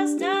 just